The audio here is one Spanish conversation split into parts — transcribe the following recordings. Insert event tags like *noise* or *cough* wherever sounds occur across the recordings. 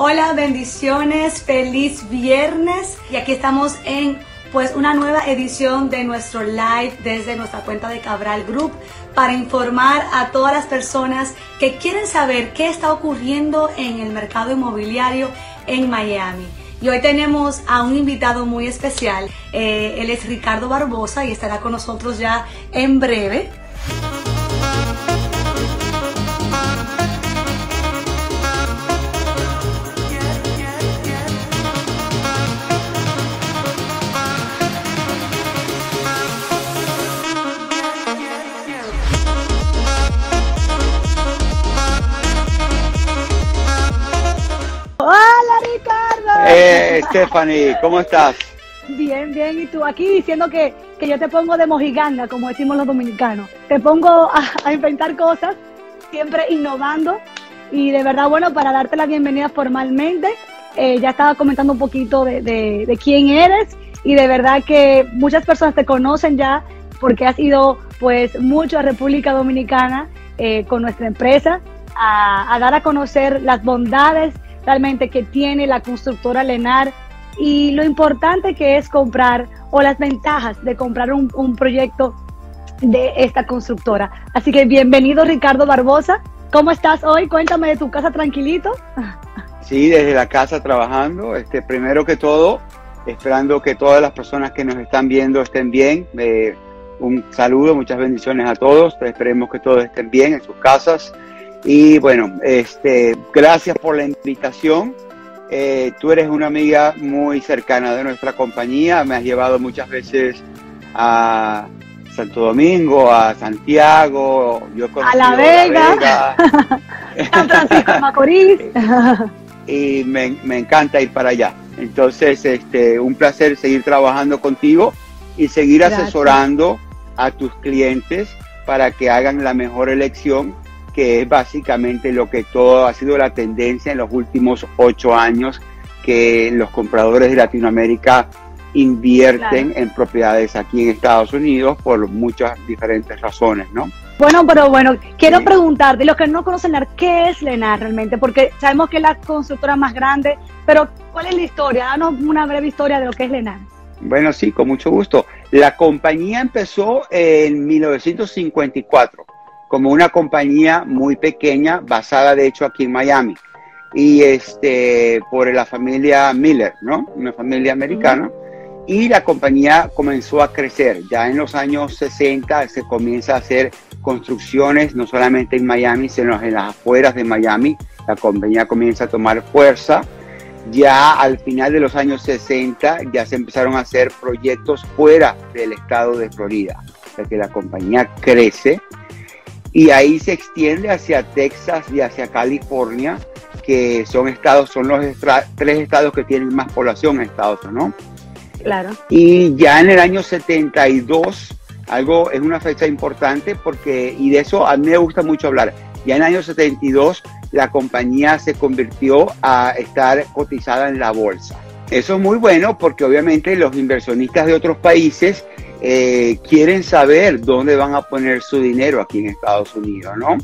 Hola, bendiciones, feliz viernes. Y aquí estamos en pues una nueva edición de nuestro live desde nuestra cuenta de Cabral Group para informar a todas las personas que quieren saber qué está ocurriendo en el mercado inmobiliario en Miami. Y hoy tenemos a un invitado muy especial. Eh, él es Ricardo Barbosa y estará con nosotros ya en breve. Stephanie, ¿cómo estás? Bien, bien. Y tú aquí diciendo que, yo te pongo de mojiganga, como decimos los dominicanos. Te pongo a, inventar cosas, siempre innovando. Y de verdad, bueno, para darte la bienvenida formalmente, eh, ya estaba comentando un poquito de, quién eres y de verdad que muchas personas te conocen ya porque has ido pues mucho a República Dominicana eh, con nuestra empresa a, a dar a conocer las bondades realmente que tiene la constructora Lenar y lo importante que es comprar o las ventajas de comprar un, proyecto de esta constructora. Así que bienvenido Ricardo Barbosa. ¿Cómo estás hoy? Cuéntame de tu casa tranquilito. Sí, desde la casa trabajando. Este, primero que todo, esperando que todas las personas que nos están viendo estén bien. Eh, un saludo, muchas bendiciones a todos. Esperemos que todos estén bien en sus casas. Y bueno, este, gracias por la invitación. Eh, tú eres una amiga muy cercana de nuestra compañía. Me has llevado muchas veces a Santo Domingo, a Santiago, yo a La Vega, *laughs* San Francisco Macorís. *laughs* y me, me, encanta ir para allá. Entonces, este, un placer seguir trabajando contigo y seguir asesorando a tus clientes para que hagan la mejor elección que es básicamente lo que todo ha sido la tendencia en los últimos ocho años, que los compradores de Latinoamérica invierten en propiedades aquí en Estados Unidos por muchas diferentes razones, ¿no? Bueno, pero bueno, quiero preguntarte, los que no conocen LENAR, ¿qué es LENAR realmente? Porque sabemos que es la constructora más grande, pero ¿cuál es la historia? Danos una breve historia de lo que es LENAR. Bueno, sí, con mucho gusto. La compañía empezó en 1954 como una compañía muy pequeña, basada de hecho aquí en Miami. Y este, por la familia Miller, ¿no? Una familia americana. Y la compañía comenzó a crecer. Ya en los años 60 se comienza a hacer construcciones, no solamente en Miami, sino en las afueras de Miami. La compañía comienza a tomar fuerza. Ya al final de los años 60 ya se empezaron a hacer proyectos fuera del estado de Florida. O sea que la compañía crece y ahí se extiende hacia Texas y hacia California, que son estados, son los tres estados que tienen más población en Estados Unidos, ¿no? Claro. Y ya en el año 72, algo es una fecha importante porque, y de eso a mí me gusta mucho hablar, ya en el año 72 la compañía se convirtió a estar cotizada en la bolsa. Eso es muy bueno porque obviamente los inversionistas de otros países eh, quieren saber dónde van a poner su dinero aquí en Estados Unidos, ¿no?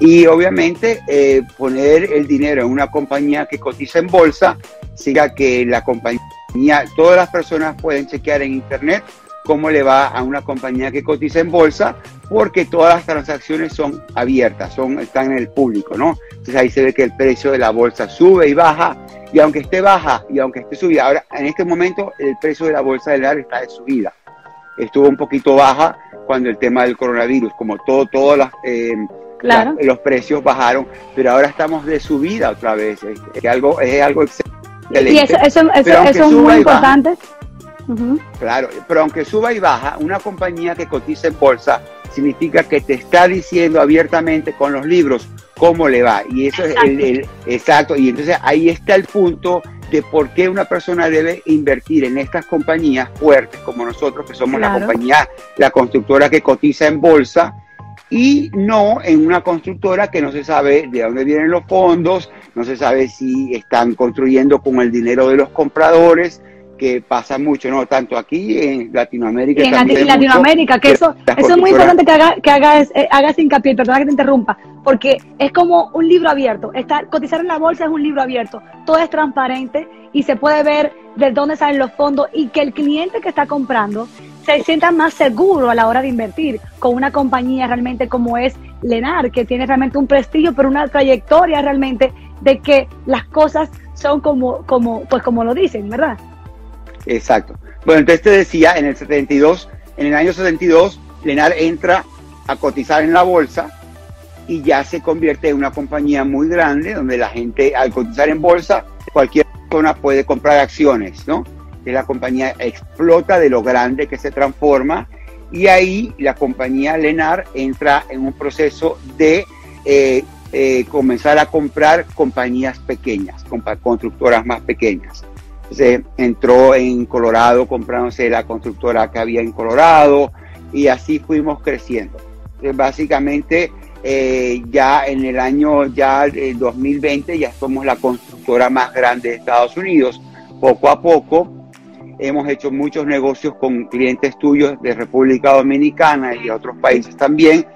Y obviamente eh, poner el dinero en una compañía que cotiza en bolsa, siga que la compañía, todas las personas pueden chequear en internet cómo le va a una compañía que cotiza en bolsa, porque todas las transacciones son abiertas, son, están en el público, ¿no? Entonces ahí se ve que el precio de la bolsa sube y baja, y aunque esté baja y aunque esté subida, ahora en este momento el precio de la bolsa del dólar está de subida estuvo un poquito baja cuando el tema del coronavirus, como todo, todos las, eh, los precios bajaron, pero ahora estamos de subida otra vez. Es, algo, es algo excelente. Y eso, eso, es muy importante. Claro, pero aunque suba y baja, una compañía que cotiza en bolsa significa que te está diciendo abiertamente con los libros cómo le va. Y eso es el, exacto. Y entonces ahí está el punto de por qué una persona debe invertir en estas compañías fuertes como nosotros, que somos la compañía, la constructora que cotiza en bolsa, y no en una constructora que no se sabe de dónde vienen los fondos, no se sabe si están construyendo con el dinero de los compradores, que pasa mucho, ¿no? Tanto aquí en Latinoamérica. en Latinoamérica, que eso, eso es muy importante que, haga, que hagas, eh, hagas hincapié, perdona que te interrumpa, porque es como un libro abierto. Estar, cotizar en la bolsa es un libro abierto. Todo es transparente y se puede ver de dónde salen los fondos y que el cliente que está comprando se sienta más seguro a la hora de invertir con una compañía realmente como es Lenar, que tiene realmente un prestigio, pero una trayectoria realmente de que las cosas son como, como, pues como lo dicen, ¿verdad? Exacto. Bueno, entonces te decía, en el 72, en el año 72, Lenar entra a cotizar en la bolsa y ya se convierte en una compañía muy grande donde la gente al cotizar en bolsa, cualquier persona puede comprar acciones, ¿no? Que la compañía explota de lo grande que se transforma y ahí la compañía Lenar entra en un proceso de eh, eh, comenzar a comprar compañías pequeñas, constructoras más pequeñas. Entonces entró en Colorado comprándose la constructora que había en Colorado y así fuimos creciendo. Entonces, básicamente eh, ya en el año ya 2020 ya somos la constructora más grande de Estados Unidos. Poco a poco hemos hecho muchos negocios con clientes tuyos de República Dominicana y otros países también.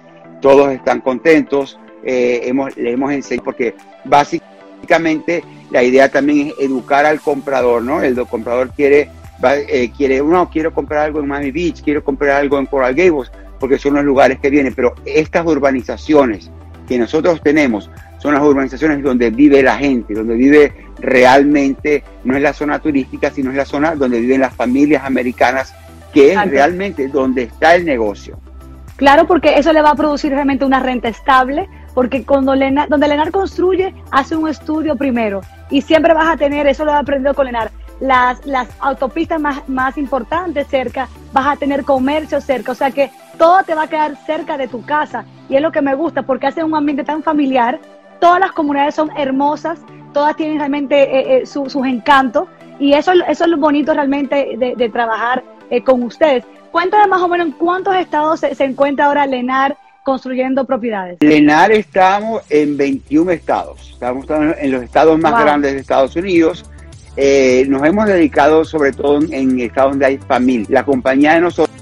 Todos están contentos. Eh, hemos, le hemos enseñado porque básicamente la idea también es educar al comprador, ¿no? El comprador quiere, eh, quiere, no, quiero comprar algo en Miami Beach, quiero comprar algo en Coral Gables porque son los lugares que vienen, pero estas urbanizaciones que nosotros tenemos son las urbanizaciones donde vive la gente, donde vive realmente, no es la zona turística, sino es la zona donde viven las familias americanas, que es realmente donde está el negocio. Claro, porque eso le va a producir realmente una renta estable, porque cuando Lenar, donde Lenar construye, hace un estudio primero y siempre vas a tener, eso lo he aprendido con Lenar, las, las autopistas más, más importantes cerca, vas a tener comercio cerca, o sea que todo te va a quedar cerca de tu casa y es lo que me gusta porque hace un ambiente tan familiar, todas las comunidades son hermosas, todas tienen realmente eh, eh, sus encantos y eso, eso es lo bonito realmente de, trabajar eh, con ustedes. Cuéntame más o menos en cuántos estados se, encuentra ahora Lenar construyendo propiedades. Lenar estamos en 21 estados, estamos en los estados más grandes de Estados Unidos eh, nos hemos dedicado sobre todo en, estados donde hay familia. La compañía de nosotros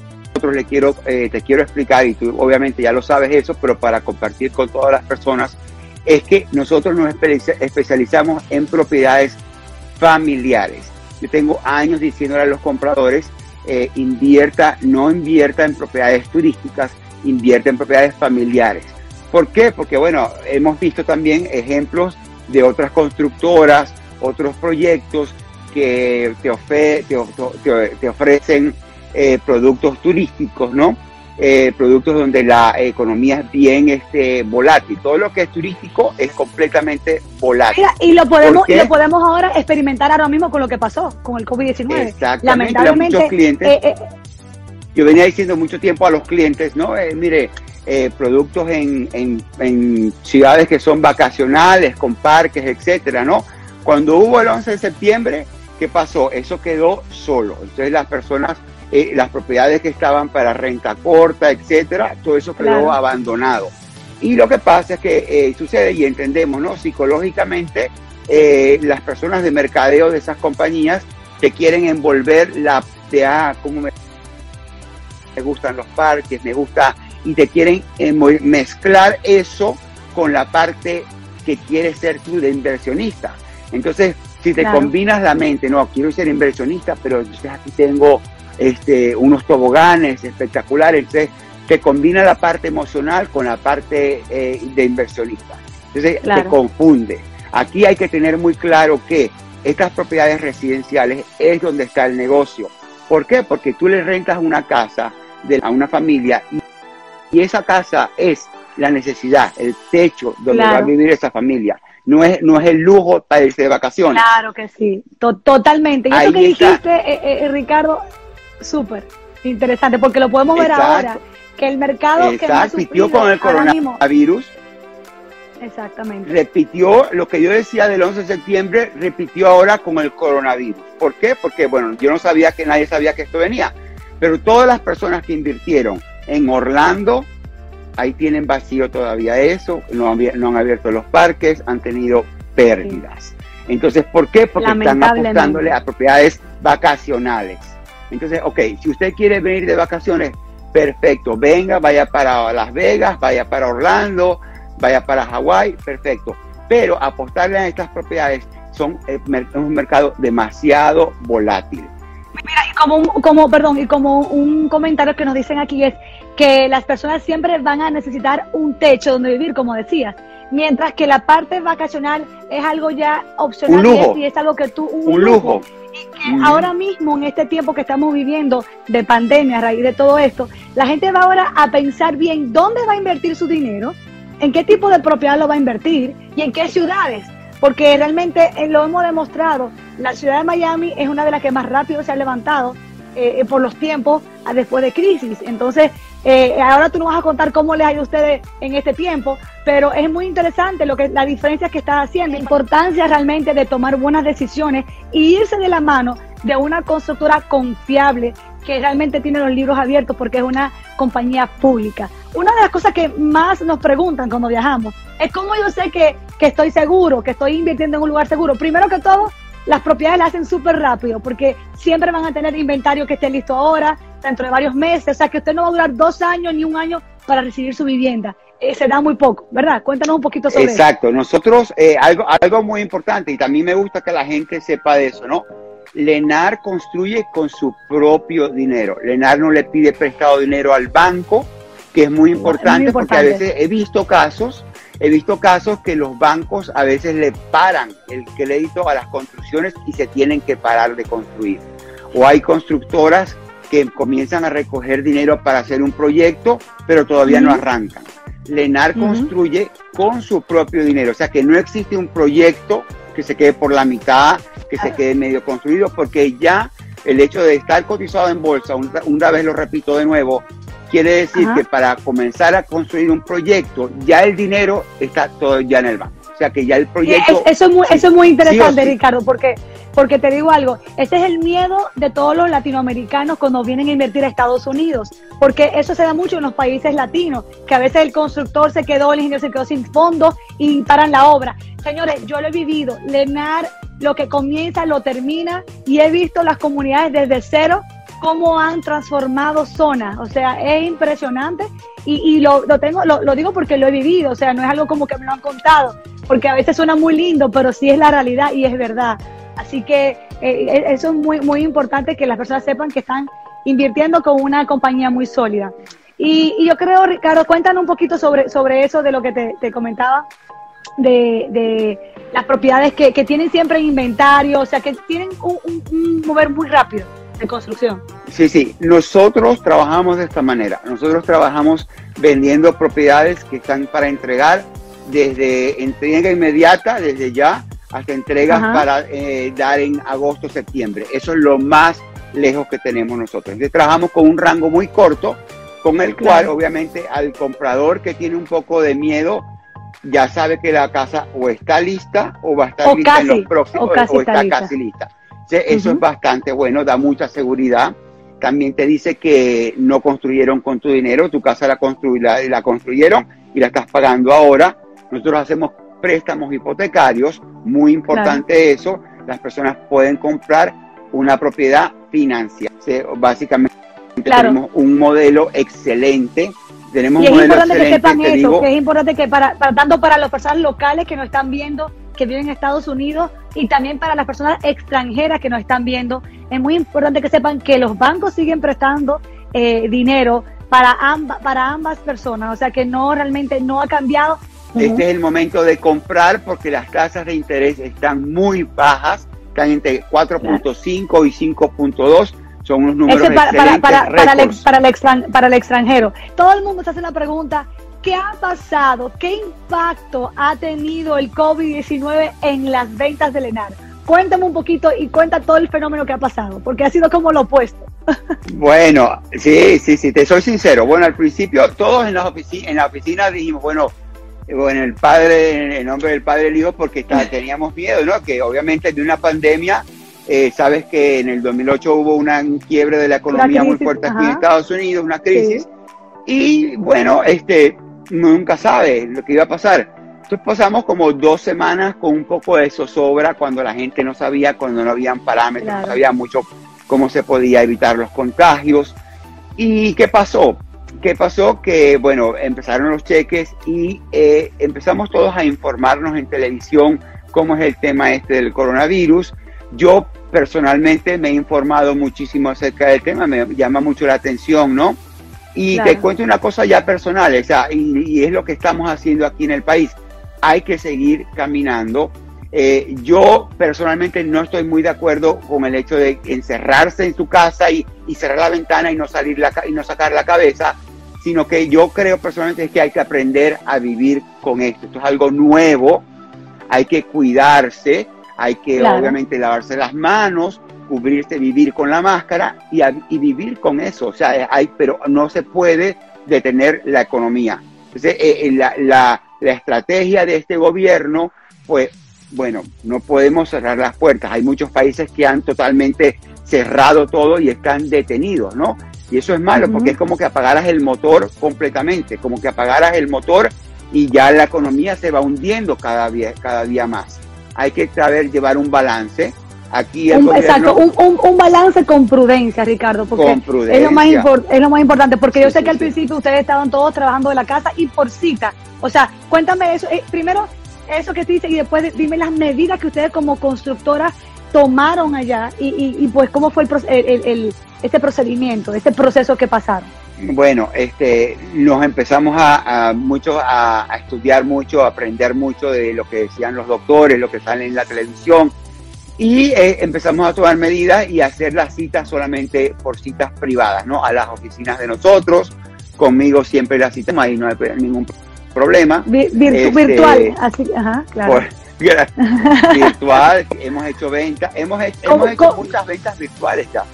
le quiero, eh, te quiero explicar, y tú obviamente ya lo sabes eso, pero para compartir con todas las personas, es que nosotros nos especializamos en propiedades familiares. Yo tengo años diciéndole a los compradores, eh, invierta, no invierta en propiedades turísticas, invierta en propiedades familiares. ¿Por qué? Porque bueno, hemos visto también ejemplos de otras constructoras, otros proyectos que te, te, ofrecen eh, productos turísticos, ¿no? Eh, productos donde la economía es bien este, volátil. Todo lo que es turístico es completamente volátil. y lo podemos, y lo podemos ahora experimentar ahora mismo con lo que pasó con el COVID-19. Lamentablemente, muchos clientes, eh, yo venía diciendo mucho tiempo a los clientes, ¿no? mire, productos en, en, en, ciudades que son vacacionales, con parques, etcétera, ¿no? Cuando hubo el 11 de septiembre, ¿qué pasó? Eso quedó solo. Entonces las personas, eh, las propiedades que estaban para renta corta, etcétera, todo eso quedó abandonado. Y lo que pasa es que eh, sucede y entendemos, ¿no? Psicológicamente, eh, las personas de mercadeo de esas compañías te quieren envolver la de, ah, cómo me, me gustan los parques, me gusta, y te quieren mezclar eso con la parte que quieres ser tú de inversionista. Entonces, si te combinas la mente, no, quiero ser inversionista, pero yo aquí tengo este, unos toboganes espectaculares, entonces te combina la parte emocional con la parte eh, de inversionista. Entonces te confunde. Aquí hay que tener muy claro que estas propiedades residenciales es donde está el negocio. ¿Por qué? Porque tú le rentas una casa a una familia y, esa casa es la necesidad, el techo donde va a vivir esa familia no es, no es el lujo para irse de vacaciones. Claro que sí, totalmente. Y eso que dijiste, eh, eh, Ricardo, súper interesante, porque lo podemos ver ahora, que el mercado que más repitió con el coronavirus. Exactamente. Repitió lo que yo decía del 11 de septiembre, repitió ahora con el coronavirus. ¿Por qué? Porque, bueno, yo no sabía que nadie sabía que esto venía, pero todas las personas que invirtieron en Orlando, ahí tienen vacío todavía eso, no han, abierto los parques, han tenido pérdidas. Entonces, ¿por qué? Porque están apostándole a propiedades vacacionales. Entonces, ok, si usted quiere venir de vacaciones, perfecto, venga, vaya para Las Vegas, vaya para Orlando, vaya para Hawái, perfecto. Pero apostarle a estas propiedades son eh, un mercado demasiado volátil. Mira, y como, como, perdón, y como un comentario que nos dicen aquí es que las personas siempre van a necesitar un techo donde vivir, como decías, mientras que la parte vacacional es algo ya opcional y es algo que tú un, lujo. Y que ahora mismo en este tiempo que estamos viviendo de pandemia a raíz de todo esto, la gente va ahora a pensar bien dónde va a invertir su dinero, en qué tipo de propiedad lo va a invertir y en qué ciudades porque realmente eh, lo hemos demostrado, la ciudad de Miami es una de las que más rápido se ha levantado eh, eh, por los tiempos después de crisis. Entonces, ahora tú nos vas a contar cómo les ido a ustedes en este tiempo, pero es muy interesante lo que la diferencia que está haciendo, la importancia realmente de tomar buenas decisiones y irse de la mano de una constructora confiable que realmente tiene los libros abiertos porque es una compañía pública. Una de las cosas que más nos preguntan cuando viajamos es cómo yo sé que, que estoy seguro, que estoy invirtiendo en un lugar seguro. Primero que todo, las propiedades las hacen súper rápido porque siempre van a tener inventario que esté listo ahora, dentro de varios meses. O sea que usted no va a durar dos años ni un año para recibir su vivienda. Eh, se da muy poco, ¿verdad? Cuéntanos un poquito sobre eso. Exacto. Nosotros, eh, algo, algo muy importante, y también me gusta que la gente sepa de eso, ¿no? Lenar construye con su propio dinero. Lenar no le pide prestado dinero al banco, que es muy importante, porque a veces he visto casos, he visto casos que los bancos a veces le paran el crédito a las construcciones y se tienen que parar de construir. O hay constructoras que comienzan a recoger dinero para hacer un proyecto, pero todavía no arrancan. Lenar construye con su propio dinero, o sea que no existe un proyecto que se quede por la mitad, que se quede medio construido, porque ya el hecho de estar cotizado en bolsa, una, vez lo repito de nuevo, quiere decir que para comenzar a construir un proyecto, ya el dinero está todo ya en el banco. O sea que ya el proyecto... eso, es muy, eso es muy interesante, Ricardo, porque, porque te digo algo, ese es el miedo de todos los latinoamericanos cuando vienen a invertir a Estados Unidos, porque eso se da mucho en los países latinos, que a veces el constructor se quedó, el ingeniero se quedó sin fondos y paran la obra. Señores, yo lo he vivido, Lenar lo que comienza lo termina y he visto las comunidades desde cero cómo han transformado zonas, o sea, es impresionante y, lo, tengo, lo, digo porque lo he vivido, o sea, no es algo como que me lo han contado, porque a veces suena muy lindo, pero sí es la realidad y es verdad. Así que eh, eh, eso es muy, muy importante que las personas sepan que están invirtiendo con una compañía muy sólida. Y, yo creo, Ricardo, cuéntanos un poquito sobre, sobre eso de lo que te, comentaba, de, de, las propiedades que, tienen siempre inventario, o sea, que tienen un mover muy rápido de construcción. Sí, sí, nosotros trabajamos de esta manera. Nosotros trabajamos vendiendo propiedades que están para entregar desde entrega inmediata, desde ya, hasta entregas para eh, dar en agosto, septiembre. Eso es lo más lejos que tenemos nosotros. Entonces trabajamos con un rango muy corto, con el cual obviamente al comprador que tiene un poco de miedo, ya sabe que la casa o está lista o va a estar lista en los próximos o, está, casi lista. Eso es bastante bueno, da mucha seguridad. También te dice que no construyeron con tu dinero, tu casa la, la construyeron y la estás pagando ahora nosotros hacemos préstamos hipotecarios, muy importante eso, las personas pueden comprar una propiedad financiera. básicamente tenemos un modelo excelente. Tenemos y es importante que sepan eso, que es importante que para, tanto para las personas locales que nos están viendo, que viven en Estados Unidos, y también para las personas extranjeras que nos están viendo, es muy importante que sepan que los bancos siguen prestando eh, dinero para, para ambas personas, o sea que no realmente no ha cambiado. Este es el momento de comprar porque las tasas de interés están muy bajas, están entre 4.5 y 5.2. Son unos números para, excelentes, para, el, para, el extranjero. Todo el mundo se hace la pregunta, ¿qué ha pasado? ¿Qué impacto ha tenido el COVID-19 en las ventas de Lenar? Cuéntame un poquito y cuenta todo el fenómeno que ha pasado, porque ha sido como lo opuesto. *laughs* Bueno, sí, sí, sí, te soy sincero. Bueno, al principio todos en la oficina, en la oficina dijimos, bueno, bueno, el padre, en nombre del padre el hijo, porque *laughs* teníamos miedo, ¿no? Que obviamente de una pandemia, eh, sabes que en el 2008 hubo una quiebre de la economía muy fuerte aquí en Estados Unidos, una crisis, y bueno, este, nunca sabe lo que iba a pasar. Entonces pasamos como dos semanas con un poco de zozobra cuando la gente no sabía, cuando no habían parámetros, no sabía mucho cómo se podía evitar los contagios. ¿Y qué pasó? ¿qué pasó? Que, bueno, empezaron los cheques y eh, empezamos todos a informarnos en televisión cómo es el tema este del coronavirus. Yo personalmente me he informado muchísimo acerca del tema, me llama mucho la atención, ¿no? Y te cuento una cosa ya personal, o sea, y, es lo que estamos haciendo aquí en el país. Hay que seguir caminando. Eh, yo personalmente no estoy muy de acuerdo con el hecho de encerrarse en su casa y, cerrar la ventana y no salir la, y no sacar la cabeza, sino que yo creo personalmente que hay que aprender a vivir con esto. Esto es algo nuevo, hay que cuidarse, hay que obviamente lavarse las manos, cubrirse, vivir con la máscara y, y, vivir con eso. O sea, hay, pero no se puede detener la economía. Entonces, eh, eh, la, la, la, estrategia de este gobierno, pues, bueno, no podemos cerrar las puertas. Hay muchos países que han totalmente cerrado todo y están detenidos, ¿no? Y eso es malo porque es como que apagaras el motor completamente, como que apagaras el motor y ya la economía se va hundiendo cada día, cada día más. Hay que saber llevar un balance. Aquí un, exacto, un, un, balance con prudencia, Ricardo, porque Es, lo más es lo más importante, porque yo sé que al principio ustedes estaban todos trabajando de la casa y por cita. O sea, cuéntame eso. Eh, primero, eso que te dice y después dime las medidas que ustedes como constructoras tomaron allá y, y, pues cómo fue el, el, el, este procedimiento, este proceso que pasaron. Bueno, este, nos empezamos a, mucho a, estudiar mucho, a aprender mucho de lo que decían los doctores, lo que sale en la televisión, y eh, empezamos a tomar medidas y a hacer las citas solamente por citas privadas, ¿no? A las oficinas de nosotros, conmigo siempre las citas, ahí no hay ningún problema. Este, virtual, así, ajá, claro. *laughs* *laughs* virtual, hemos hecho ventas, hemos, hemos hecho muchas ventas virtuales ya.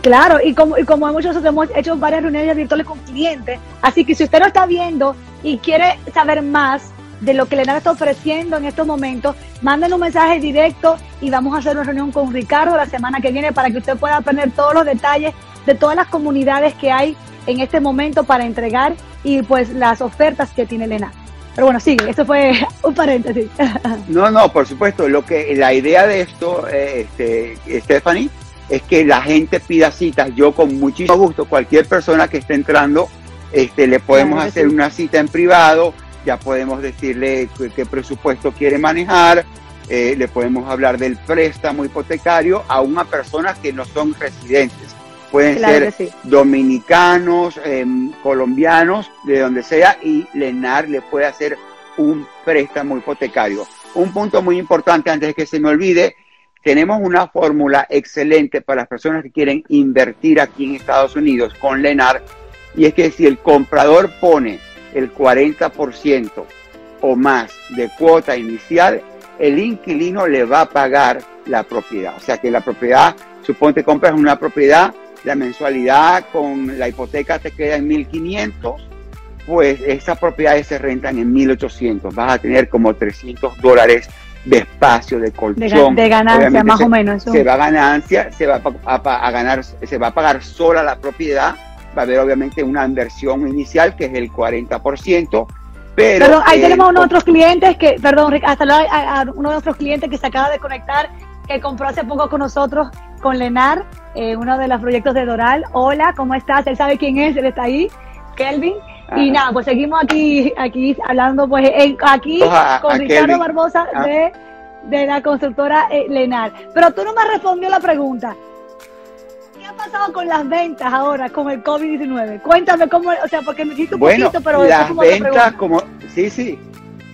Claro, y como, y como muchos hemos hecho varias reuniones virtuales con clientes, así que si usted no está viendo y quiere saber más de lo que Lenar está ofreciendo en estos momentos, manden un mensaje directo y vamos a hacer una reunión con Ricardo la semana que viene para que usted pueda aprender todos los detalles de todas las comunidades que hay en este momento para entregar y pues las ofertas que tiene Lenar. Pero bueno, sigue, esto fue *laughs* un paréntesis. *laughs* No, no, por supuesto, lo que la idea de esto, eh, este, Stephanie, es que la gente pida citas. Yo con muchísimo gusto, cualquier persona que esté entrando, este, le podemos hacer una cita en privado, ya podemos decirle qué, presupuesto quiere manejar, eh, le podemos hablar del préstamo hipotecario a una persona que no son residentes. Pueden ser dominicanos, em, colombianos, de donde sea, y Lenar le puede hacer un préstamo hipotecario. Un punto muy importante antes de que se me olvide, tenemos una fórmula excelente para las personas que quieren invertir aquí en Estados Unidos con Lenar y es que si el comprador pone el 40% o más de cuota inicial, el inquilino le va a pagar la propiedad. O sea que la propiedad, suponte compras una propiedad, la mensualidad con la hipoteca te queda en 1500, pues esas propiedades se rentan en 1800. Vas a tener como 300 dólares de espacio, de colchón. De, ganancia, más o menos. Se va a ganancia, se va a, ganar, se va a pagar sola la propiedad, va a haber obviamente una inversión inicial que es el 40%. Pero, perdón, ahí tenemos a uno de otros clientes que, perdón, hasta a, uno de nuestros clientes que se acaba de conectar, que compró hace poco con nosotros, con Lenar, eh, uno de los proyectos de Doral. Hola, ¿cómo estás? Él sabe quién es, él está ahí, Kelvin. Y nada, pues seguimos aquí, aquí hablando, pues aquí con Ricardo Barbosa ah. de, de, la constructora eh, Lenar. Pero tú no me respondió la pregunta. ¿Qué ha pasado con las ventas ahora con el COVID-19? Cuéntame cómo, o sea, porque me dijiste un poquito, pero las ventas, como, sí, sí,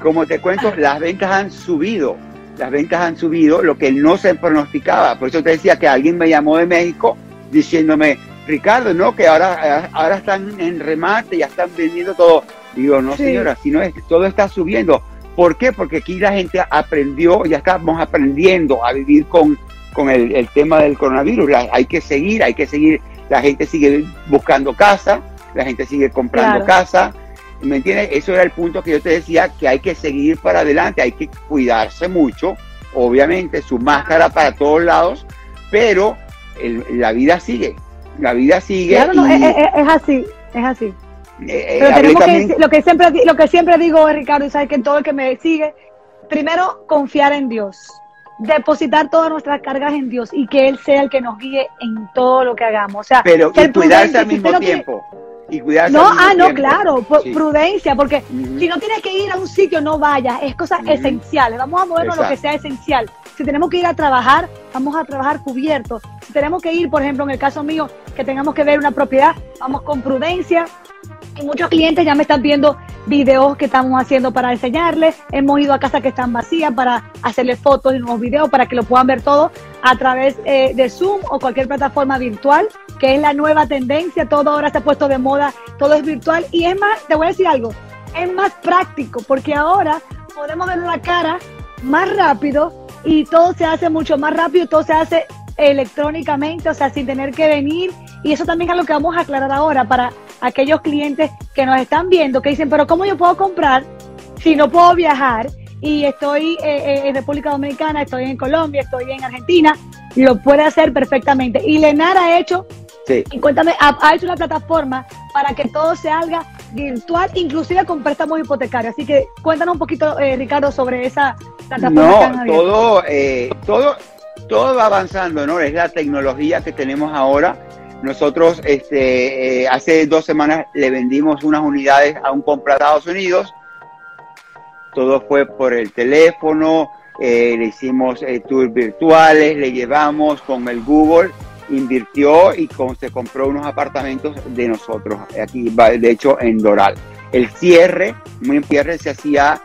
como te cuento, las ventas han subido. Las ventas han subido, lo que no se pronosticaba. Por eso te decía que alguien me llamó de México diciéndome, Ricardo, ¿no? Que ahora, ahora están en remate, ya están vendiendo todo. Digo, no señora, si no es, todo está subiendo. ¿Por qué? Porque aquí la gente aprendió, ya estamos aprendiendo a vivir con, con el, tema del coronavirus. hay que seguir, hay que seguir. La gente sigue buscando casa, la gente sigue comprando casa. ¿Me entiendes? Eso era el punto que yo te decía, que hay que seguir para adelante, hay que cuidarse mucho, obviamente, su máscara para todos lados, pero la vida sigue la vida sigue. Claro, no, es, así, es así. Eh, Pero tenemos que, lo que siempre lo que siempre digo, Ricardo, y sabes que todo el que me sigue, primero confiar en Dios, depositar todas nuestras cargas en Dios y que Él sea el que nos guíe en todo lo que hagamos. O sea, pero y cuidarse al mismo tiempo. y cuidarse. No, al mismo ah, no, tiempo. claro, por Sí. prudencia, porque si no tienes que ir a un sitio, no vayas, es cosas Ujú. esenciales. Vamos a movernos lo que sea esencial. Si tenemos que ir a trabajar, vamos a trabajar cubiertos. Si tenemos que ir, por ejemplo, en el caso mío, que tengamos que ver una propiedad, vamos con prudencia. Y muchos clientes ya me están viendo videos que estamos haciendo para enseñarles. Hemos ido a casas que están vacías para hacerles fotos y nuevos videos para que lo puedan ver todo a través eh, de Zoom o cualquier plataforma virtual, que es la nueva tendencia. Todo ahora se ha puesto de moda, todo es virtual. Y es más, te voy a decir algo, es más práctico porque ahora podemos ver la cara más rápido y todo se hace mucho más rápido, todo se hace electrónicamente, o sea, sin tener que venir. Y eso también es lo que vamos a aclarar ahora para aquellos clientes que nos están viendo, que dicen, pero ¿cómo yo puedo comprar si no puedo viajar? Y estoy eh, eh, en República Dominicana, estoy en Colombia, estoy en Argentina, lo puede hacer perfectamente. Y Lenar ha hecho, Sí. y cuéntame, ha, ha hecho una plataforma para que todo se haga virtual, inclusive con préstamos hipotecarios. Así que cuéntanos un poquito, eh, Ricardo, sobre esa plataforma. No, todo, eh, todo, todo va avanzando, ¿no? Es la tecnología que tenemos ahora. Nosotros, este, eh, hace dos semanas le vendimos unas unidades a un comprador de Estados Unidos. Todo fue por el teléfono, eh, le hicimos eh, tours virtuales, le llevamos con el Google, invirtió y con- se compró unos apartamentos de nosotros, aquí, de hecho, en Doral. El cierre, muy cierre se hacía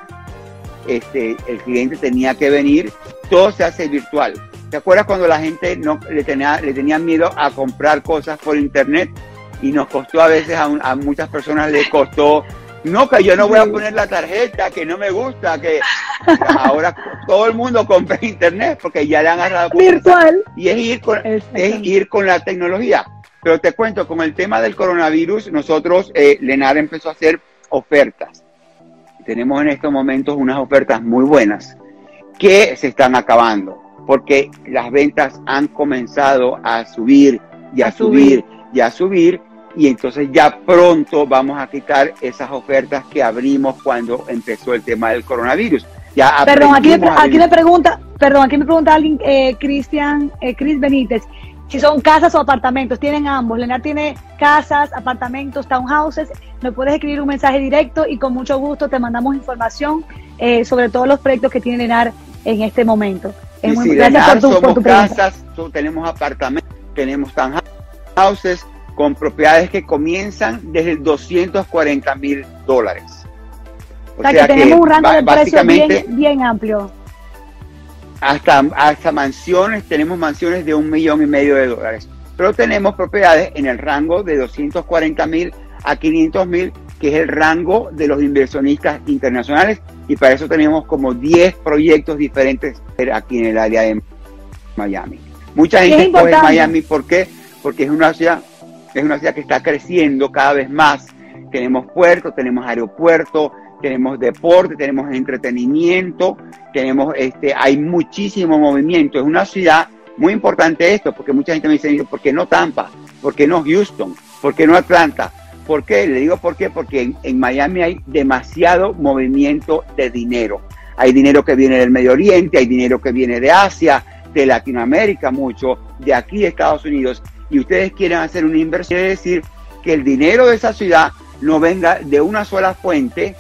este, el cliente tenía que venir, todo se hace virtual. ¿Te acuerdas cuando la gente no le tenía, le tenía miedo a comprar cosas por internet? Y nos costó a veces, a, un- a muchas personas les costó, no, que yo no voy a poner la tarjeta, que no me gusta, que *laughs* ahora todo el mundo compra internet porque ya le han agarrado. Virtual. Y es ir con, es ir con la tecnología. Pero te cuento, con el tema del coronavirus, nosotros, eh, Lenar empezó a hacer ofertas. Tenemos en estos momentos unas ofertas muy buenas que se están acabando porque las ventas han comenzado a subir y a, A subir. subir. y a subir y entonces ya pronto vamos a quitar esas ofertas que abrimos cuando empezó el tema del coronavirus. Ya Perdón, aquí me, aquí me pregunta, perdón, aquí me pregunta alguien, eh, Cristian, eh, Cris Benítez, si son casas o apartamentos. Tienen ambos. Lenar tiene casas, apartamentos, townhouses. Me puedes escribir un mensaje directo y con mucho gusto te mandamos información eh, sobre todos los proyectos que tiene Lenar en este momento. Es Sí, muy- tu, por somos tu casas, tenemos apartamentos, tenemos townhouses con propiedades que comienzan desde 240 mil dólares. O sea, que tenemos un rango de precios bien, bien amplio. hasta, hasta mansiones, tenemos mansiones de un millón y medio de dólares. Pero tenemos propiedades en el rango de 240 mil a 500 mil, que es el rango de los inversionistas internacionales. Y para eso tenemos como 10 proyectos diferentes aquí en el área de Miami. Mucha gente escoge. Miami, ¿por qué? Porque es una ciudad, es una ciudad que está creciendo cada vez más. Tenemos puertos, tenemos aeropuertos, tenemos deporte, tenemos entretenimiento, tenemos este, hay muchísimo movimiento. Es una ciudad muy importante esto, porque mucha gente me dice, ¿por qué no Tampa? ¿Por qué no Houston? ¿Por qué no Atlanta? ¿Por qué? Le digo por qué, porque en, en Miami hay demasiado movimiento de dinero. Hay dinero que viene del Medio Oriente, hay dinero que viene de Asia, de Latinoamérica mucho, de aquí de Estados Unidos, y ustedes quieren hacer una inversión, es decir, que el dinero de esa ciudad no venga de una sola fuente,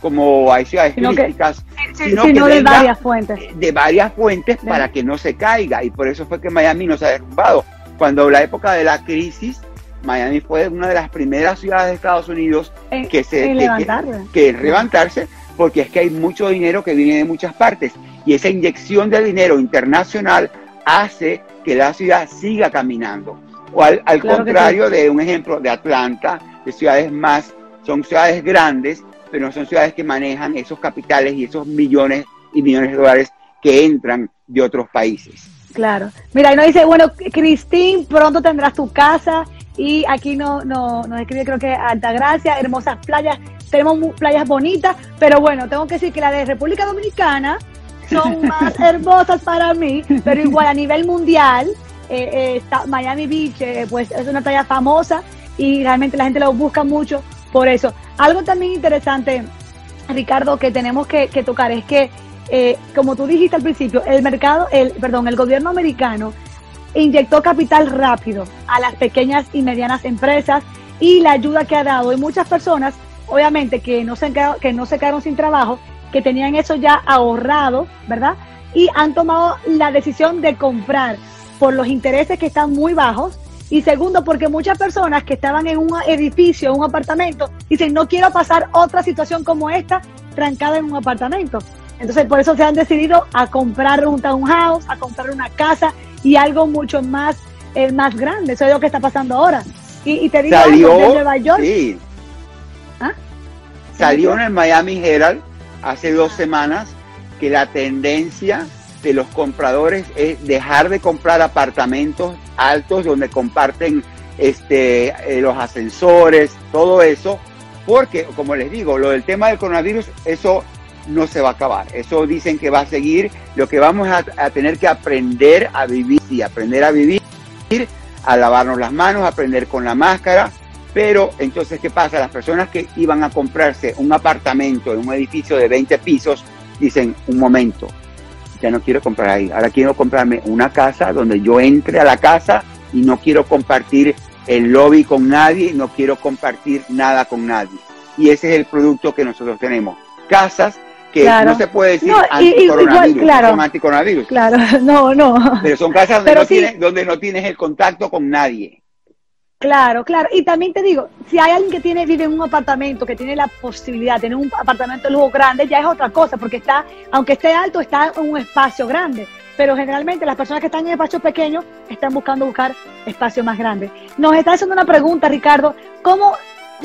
como hay ciudades Sino que- turísticas, sino sino que de varias fuentes. de varias fuentes De- para que no se caiga, y por eso fue que Miami no se ha derrumbado. Cuando la época de la crisis, Miami fue una de las primeras ciudades de Estados Unidos En, que se en que- levantarla. que levantarse porque es que hay mucho dinero que viene de muchas partes y esa inyección de dinero internacional hace que la ciudad siga caminando. O al, al Claro contrario de un ejemplo de Atlanta, de ciudades más, son ciudades grandes, pero no son ciudades que manejan esos capitales y esos millones y millones de dólares que entran de otros países. Claro. Mira, y nos dice, bueno, Cristín, pronto tendrás tu casa y aquí no, no, nos escribe creo que Altagracia, hermosas playas, tenemos playas bonitas, pero bueno, tengo que decir que la de República Dominicana son *laughs* más hermosas para mí, pero igual a nivel mundial, eh, eh, está Miami Beach, eh, pues es una playa famosa y realmente la gente lo busca mucho por eso. Algo también interesante, Ricardo, que tenemos que, que tocar es que eh, como tú dijiste al principio, el mercado, el, perdón, el gobierno americano inyectó capital rápido a las pequeñas y medianas empresas y la ayuda que ha dado. Y muchas personas, obviamente, que no se, que no se quedaron sin trabajo, que tenían eso ya ahorrado, ¿verdad? Y han tomado la decisión de comprar por los intereses que están muy bajos. Y segundo, porque muchas personas que estaban en un edificio, un apartamento, dicen, no quiero pasar otra situación como esta, trancada en un apartamento. Entonces, por eso se han decidido a comprar un townhouse, a comprar una casa y algo mucho más, eh, más grande. Eso es lo que está pasando ahora. Y, te digo, Salió, Nueva York. Sí. ¿Ah? Salió en el Miami Herald hace dos semanas que la tendencia de los compradores es dejar de comprar apartamentos altos donde comparten este, eh, los ascensores, todo eso, porque como les digo, lo del tema del coronavirus, eso no se va a acabar. Eso dicen que va a seguir. Lo que vamos a, a tener que aprender a vivir y aprender a vivir, a lavarnos las manos, aprender con la máscara, pero entonces, ¿qué pasa? Las personas que iban a comprarse un apartamento en un edificio de 20 pisos dicen, un momento, ya no quiero comprar ahí, ahora quiero comprarme una casa donde yo entre a la casa y no quiero compartir el lobby con nadie, no quiero compartir nada con nadie. Y ese es el producto que nosotros tenemos. Casas que no se puede decir anticoronavirus, claro, son anticoronavirus. Claro, *laughs* no, no. Pero son casas donde, no tienes, donde no tienes el contacto con nadie. Claro, claro. Y también te digo, si hay alguien que tiene, vive en un apartamento, que tiene la posibilidad de tener un apartamento de lujo grande, ya es otra cosa, porque está, aunque esté alto, está en un espacio grande. Pero generalmente las personas que están en espacios pequeños están buscando buscar espacios más grandes. Nos está haciendo una pregunta, Ricardo, ¿cómo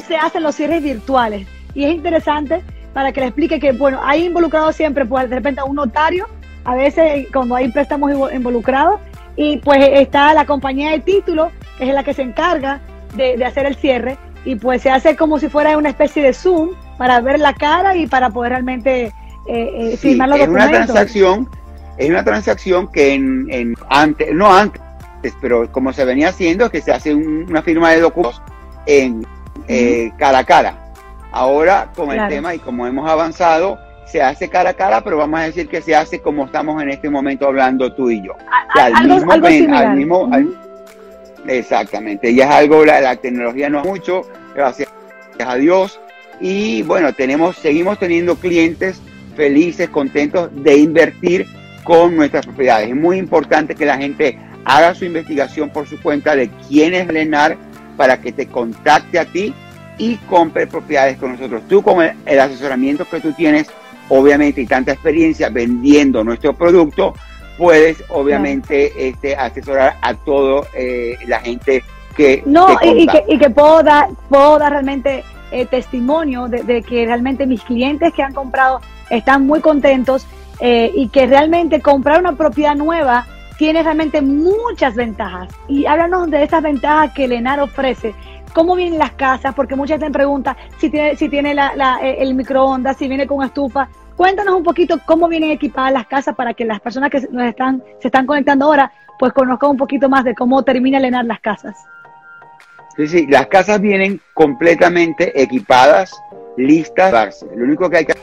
se hacen los cierres virtuales? Y es interesante para que le explique que, bueno, hay involucrado siempre, pues de repente a un notario, a veces cuando hay préstamos involucrados, y pues está la compañía de título, que es la que se encarga de, hacer el cierre, y pues se hace como si fuera una especie de Zoom para ver la cara y para poder realmente eh, eh firmar los es Una transacción, es una transacción que en, antes, no antes, pero como se venía haciendo, que se hace una firma de documentos en eh, cara a cara. Ahora, con el tema y como hemos avanzado, se hace cara a cara, pero vamos a decir que se hace como estamos en este momento hablando tú y yo. al mismo, exactamente, y es algo, la, tecnología no es mucho, gracias a Dios. Y bueno, tenemos, seguimos teniendo clientes felices, contentos de invertir con nuestras propiedades. Es muy importante que la gente haga su investigación por su cuenta de quién es Lenar para que te contacte a ti y compre propiedades con nosotros. Tú con el asesoramiento que tú tienes obviamente y tanta experiencia vendiendo nuestro producto, puedes obviamente este, asesorar a toda eh, la gente que... No, y, que, y que puedo dar, puedo dar realmente eh, testimonio de, que realmente mis clientes que han comprado están muy contentos eh, y que realmente comprar una propiedad nueva tiene realmente muchas ventajas. Y háblanos de esas ventajas que Lenar ofrece cómo vienen las casas, porque mucha gente me pregunta si tiene, si tiene el microondas, si viene con estufa. Cuéntanos un poquito cómo vienen equipadas las casas para que las personas que nos están, se están conectando ahora, pues conozcan un poquito más de cómo termina llenar las casas. Sí, sí, las casas vienen completamente equipadas, listas. Lo único que hay que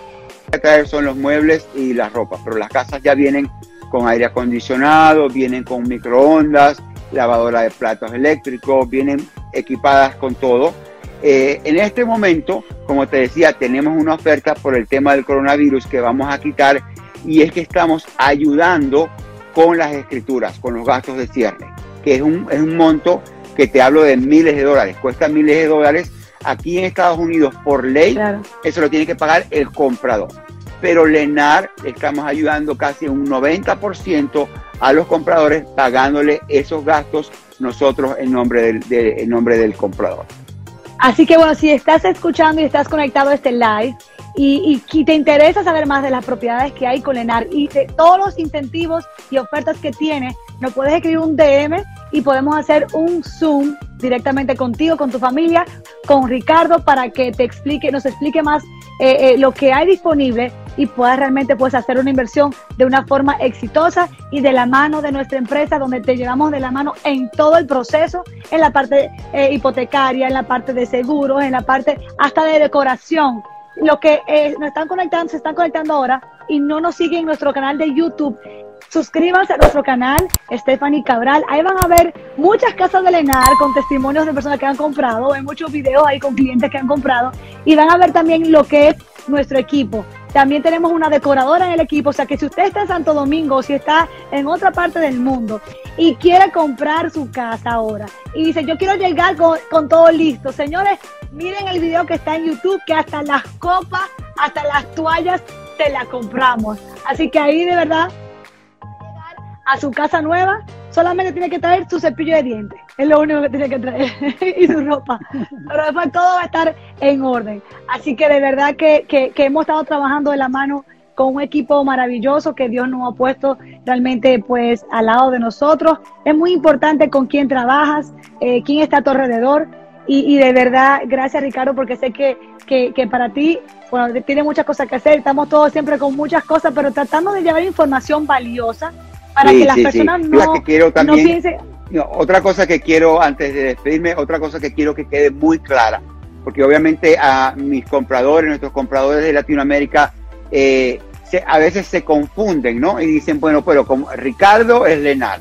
traer son los muebles y las ropas, pero las casas ya vienen con aire acondicionado, vienen con microondas, lavadora de platos eléctricos, vienen equipadas con todo eh, en este momento, como te decía, tenemos una oferta por el tema del coronavirus que vamos a quitar y es que estamos ayudando con las escrituras, con los gastos de cierre, que es un, es un monto que te hablo de miles de dólares, cuesta miles de dólares. Aquí en Estados Unidos, por ley, eso lo tiene que pagar el comprador. Pero Lenar estamos ayudando casi un 90% a los compradores pagándole esos gastos nosotros en nombre del, en nombre del comprador. Así que bueno, si estás escuchando y estás conectado a este live y, te interesa saber más de las propiedades que hay con Lenar y de todos los incentivos y ofertas que tiene, nos puedes escribir un DM y podemos hacer un Zoom directamente contigo, con tu familia, con Ricardo, para que te explique, nos explique más eh, eh, lo que hay disponible y puedas realmente pues, hacer una inversión de una forma exitosa y de la mano de nuestra empresa, donde te llevamos de la mano en todo el proceso, en la parte eh, hipotecaria, en la parte de seguros, en la parte hasta de decoración. Lo que nos están conectando, se están conectando ahora y no nos siguen en nuestro canal de YouTube, suscríbanse a nuestro canal, Stephanie Cabral. Ahí van a ver muchas casas de Lenar con testimonios de personas que han comprado. Hay muchos videos ahí con clientes que han comprado. Y van a ver también lo que es nuestro equipo. También tenemos una decoradora en el equipo, o sea que si usted está en Santo Domingo o si está en otra parte del mundo y quiere comprar su casa ahora y dice, yo quiero llegar con, con todo listo, señores, miren el video que está en YouTube, que hasta las copas, hasta las toallas, te la compramos. Así que ahí de verdad, a su casa nueva, solamente tiene que traer su cepillo de dientes. Es lo único que tiene que traer. *laughs* y su ropa. Pero después todo va a estar en orden. Así que de verdad que, que, hemos estado trabajando de la mano con un equipo maravilloso que Dios nos ha puesto realmente pues al lado de nosotros. Es muy importante con quién trabajas, eh, quién está a tu alrededor. Y, y, de verdad, gracias Ricardo, porque sé que, que, que para ti bueno, tiene muchas cosas que hacer. Estamos todos siempre con muchas cosas, pero tratando de llevar información valiosa para que las personas no, que quiero también, otra cosa que quiero, antes de despedirme, otra cosa que quiero que quede muy clara, porque obviamente a mis compradores, nuestros compradores de Latinoamérica, eh, a veces se confunden, ¿no? Y dicen, bueno, pero como Ricardo es Lenar.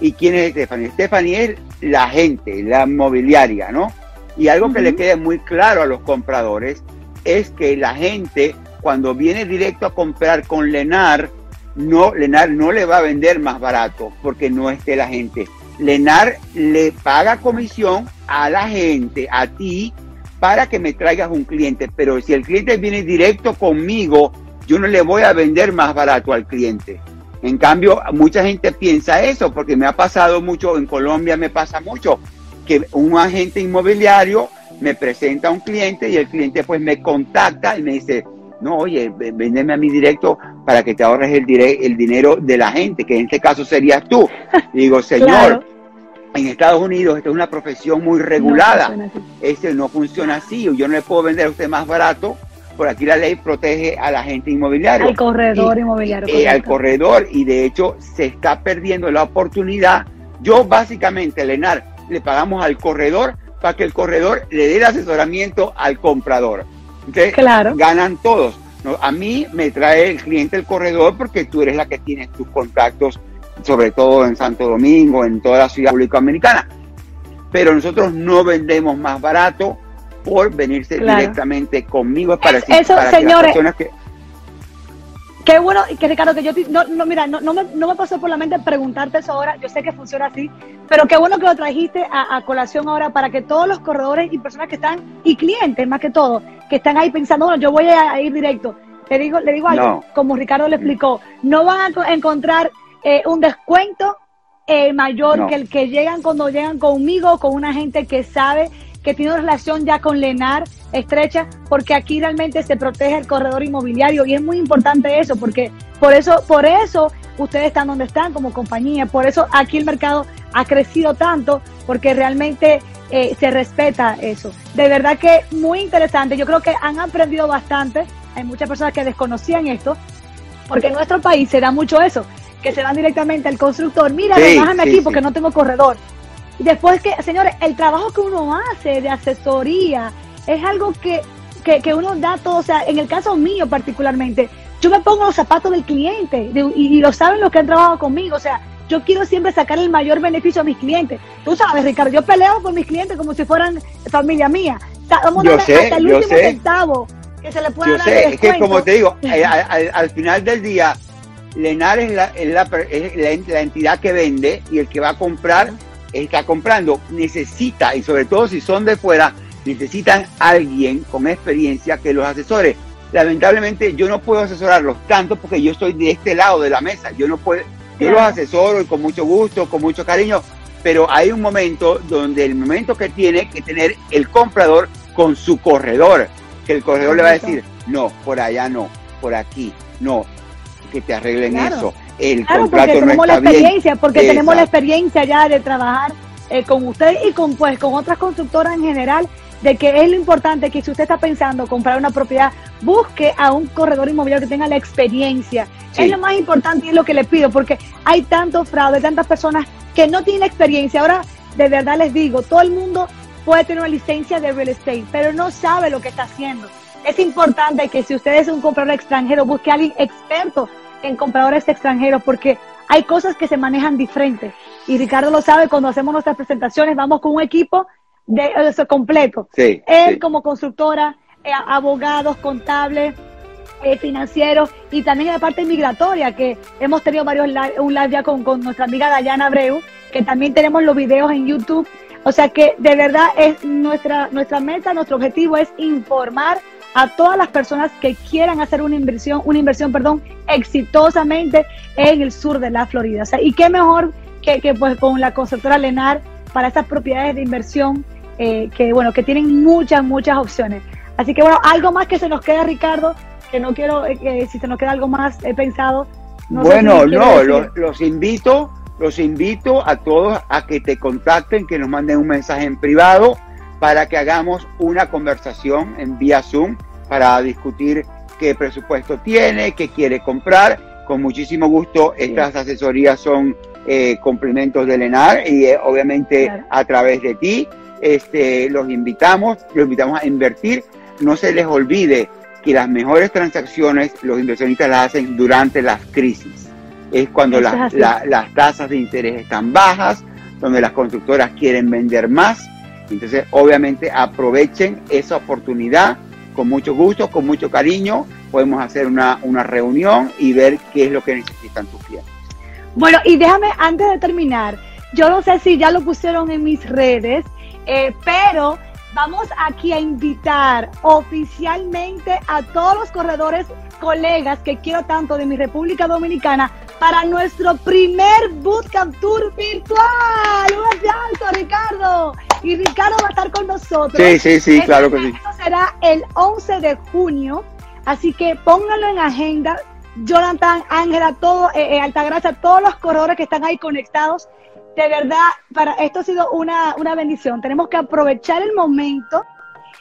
¿Y quién es Stephanie? Stephanie es la gente, la mobiliaria, ¿no? Y algo que le quede muy claro a los compradores es que la gente, cuando viene directo a comprar con Lenar, no, Lenar no le va a vender más barato porque no esté la gente. Lenar le paga comisión a la gente, a ti, para que me traigas un cliente. Pero si el cliente viene directo conmigo, yo no le voy a vender más barato al cliente. En cambio, mucha gente piensa eso, porque me ha pasado mucho, en Colombia me pasa mucho, que un agente inmobiliario me presenta a un cliente y el cliente pues me contacta y me dice, no, oye, véndeme a mí directo para que te ahorres el, el dinero de la gente, que en este caso serías tú. *laughs* digo, señor, en Estados Unidos esta es una profesión muy regulada. No este no funciona así. Yo no le puedo vender a usted más barato. Por aquí la ley protege a la gente inmobiliaria. Al corredor inmobiliario. Y, al corredor. Y de hecho se está perdiendo la oportunidad. Yo básicamente, Lenar, le pagamos al corredor para que el corredor le dé el asesoramiento al comprador claro. ganan todos. A mí me trae el cliente el corredor porque tú eres la que tiene tus contactos, sobre todo en Santo Domingo, en toda la ciudad pública americana. Pero nosotros no vendemos más barato por venirse directamente conmigo para, eso, señores, que Qué bueno, que Ricardo, que yo no, no mira, no, no, me, no me pasó por la mente preguntarte eso ahora, yo sé que funciona así, pero qué bueno que lo trajiste a, colación ahora para que todos los corredores y personas que están, y clientes más que todo, que están ahí pensando, bueno, yo voy a, ir directo. Le digo, le digo algo, como Ricardo le explicó, no van a encontrar eh, un descuento eh, mayor que el que llegan cuando llegan conmigo, con una gente que sabe que tiene una relación ya con Lenar estrecha, porque aquí realmente se protege el corredor inmobiliario y es muy importante eso, porque por eso, por eso ustedes están donde están como compañía, por eso aquí el mercado ha crecido tanto, porque realmente eh, se respeta eso. De verdad que muy interesante, yo creo que han aprendido bastante, hay muchas personas que desconocían esto, porque en nuestro país se da mucho eso, que se van directamente al constructor, mira, sí, aquí porque no tengo corredor. Y después que, señores, el trabajo que uno hace de asesoría es algo que, que, uno da todo, o sea, en el caso mío particularmente, yo me pongo los zapatos del cliente y, lo saben los que han trabajado conmigo, o sea, yo quiero siempre sacar el mayor beneficio a mis clientes. Tú sabes, Ricardo, yo peleo por mis clientes como si fueran familia mía. vamos a hasta el último centavo que se le pueda dar Es que como te digo, *laughs* eh, al, final del día, Lenar es, la, es, la, es la, entidad que vende y el que va a comprar está comprando necesita, y sobre todo si son de fuera, necesitan alguien con experiencia que los asesore. Lamentablemente yo no puedo asesorarlos tanto porque yo estoy de este lado de la mesa. Yo no puedo, yo los asesoro y con mucho gusto, con mucho cariño, pero hay un momento donde el momento que tiene que tener el comprador con su corredor, que el corredor le va a decir, no, por allá no, por aquí, no, que te arreglen eso el claro, porque tenemos la experiencia, porque tenemos la experiencia ya de trabajar eh, con ustedes y con pues con otras constructoras en general de que es lo importante que si usted está pensando comprar una propiedad, busque a un corredor inmobiliario que tenga la experiencia. Es lo más importante y es lo que le pido, porque hay tantos fraudes, tantas personas que no tienen experiencia. Ahora, de verdad les digo, todo el mundo puede tener una licencia de real estate, pero no sabe lo que está haciendo. Es importante que si usted es un comprador extranjero, busque a alguien experto en compradores extranjeros, porque hay cosas que se manejan diferente. Y Ricardo lo sabe, cuando hacemos nuestras presentaciones, vamos con un equipo de, completo. Sí, Él sí. como constructora, eh, abogados, contables, eh, financieros y también en la parte migratoria, que hemos tenido varios live, un live ya con, con nuestra amiga Dayana Abreu, que también tenemos los videos en YouTube. O sea que de verdad es nuestra, nuestra meta, nuestro objetivo es informar a todas las personas que quieran hacer una inversión, una inversión, perdón, exitosamente en el sur de la Florida. O sea, y qué mejor que, que pues con la constructora Lenar para estas propiedades de inversión eh, que bueno, que tienen muchas, muchas opciones. Así que bueno, algo más que se nos queda, Ricardo, que no quiero, eh, si se nos queda algo más he pensado. no sé bueno, si no, los invito, los invito a todos a que te contacten, que nos manden un mensaje en privado para que hagamos una conversación en vía Zoom para discutir qué presupuesto tiene, qué quiere comprar. Con muchísimo gusto, estas asesorías son eh, complementos del ENAR y eh, obviamente Claro. a través de ti este, los invitamos, los invitamos a invertir. No se les olvide que las mejores transacciones los inversionistas las hacen durante las crisis. Es cuando las, la- las tasas de interés están bajas, donde las constructoras quieren vender más. Entonces, obviamente, aprovechen esa oportunidad con mucho gusto, con mucho cariño. Podemos hacer una, una reunión y ver qué es lo que necesitan tus clientes. Bueno, y déjame antes de terminar, yo no sé si ya lo pusieron en mis redes, eh, pero vamos aquí a invitar oficialmente a todos los corredores, colegas que quiero tanto de mi República Dominicana para nuestro primer Bootcamp Tour virtual. Un aplauso, Ricardo. Y Ricardo va a estar con nosotros. Sí, sí, sí, Este- claro que sí. Esto será el 11 de junio, así que pónganlo en agenda. Jonathan, Ángela, todo, eh, eh, Altagracia, todos los corredores que están ahí conectados. De verdad, para esto ha sido una, una bendición. Tenemos que aprovechar el momento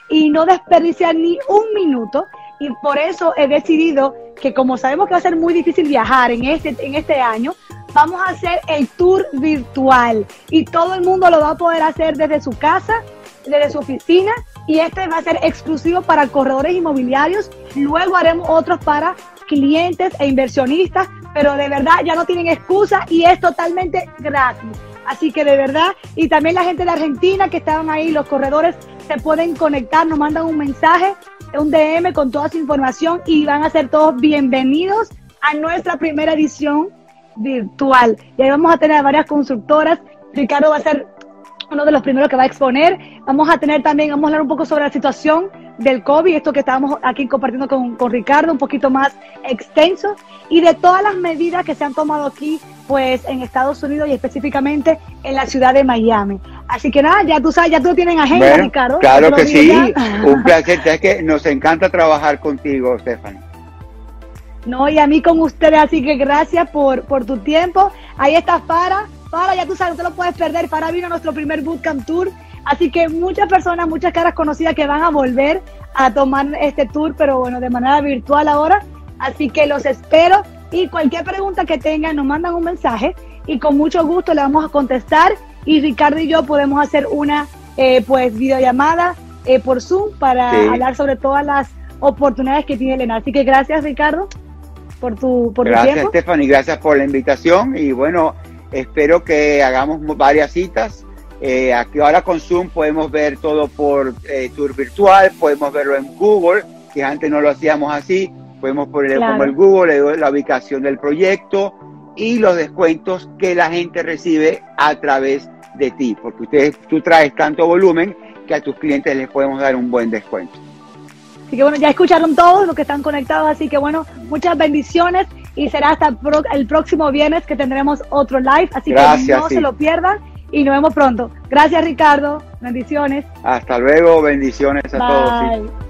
y no desperdiciar ni un minuto. Y por eso he decidido que como sabemos que va a ser muy difícil viajar en este, en este año, vamos a hacer el tour virtual. Y todo el mundo lo va a poder hacer desde su casa, desde su oficina. Y este va a ser exclusivo para corredores inmobiliarios. Luego haremos otros para clientes e inversionistas. Pero de verdad ya no tienen excusa y es totalmente gratis. Así que de verdad, y también la gente de Argentina que estaban ahí, los corredores se pueden conectar, nos mandan un mensaje, un DM con toda su información y van a ser todos bienvenidos a nuestra primera edición virtual. Y ahí vamos a tener a varias constructoras. Ricardo va a ser uno de los primeros que va a exponer. Vamos a tener también, vamos a hablar un poco sobre la situación del COVID, esto que estábamos aquí compartiendo con, con Ricardo, un poquito más extenso, y de todas las medidas que se han tomado aquí, pues en Estados Unidos y específicamente en la ciudad de Miami. Así que nada, ya tú sabes, ya tú tienes agenda, Bueno, Ricardo. claro que sí, ya. un placer. *laughs* Sabes que nos encanta trabajar contigo, Stephanie. No, y a mí con ustedes, así que gracias por, por tu tiempo. Ahí está Fara. Fara, ya tú sabes, no te lo puedes perder. Fara vino a nuestro primer Bootcamp Tour. Así que muchas personas, muchas caras conocidas que van a volver a tomar este tour, pero bueno, de manera virtual ahora. Así que los espero. Y cualquier pregunta que tengan, nos mandan un mensaje y con mucho gusto le vamos a contestar. Y Ricardo y yo podemos hacer una eh, pues videollamada eh, por Zoom para Sí. hablar sobre todas las oportunidades que tiene Elena. Así que gracias, Ricardo, por tu, por tu Gracias, tiempo. Stephanie, gracias por la invitación y bueno, espero que hagamos varias citas. Eh, aquí ahora con Zoom podemos ver todo por eh, tour virtual, podemos verlo en Google, que antes no lo hacíamos así, podemos poner Claro. como el Google, la ubicación del proyecto y los descuentos que la gente recibe a través de ti, porque ustedes, tú traes tanto volumen que a tus clientes les podemos dar un buen descuento. Así que bueno, ya escucharon todos los que están conectados, así que bueno, muchas bendiciones y será hasta el próximo viernes que tendremos otro live, así que no sí. se lo pierdan y nos vemos pronto. Gracias Ricardo, bendiciones. Hasta luego, bendiciones a todos. sí.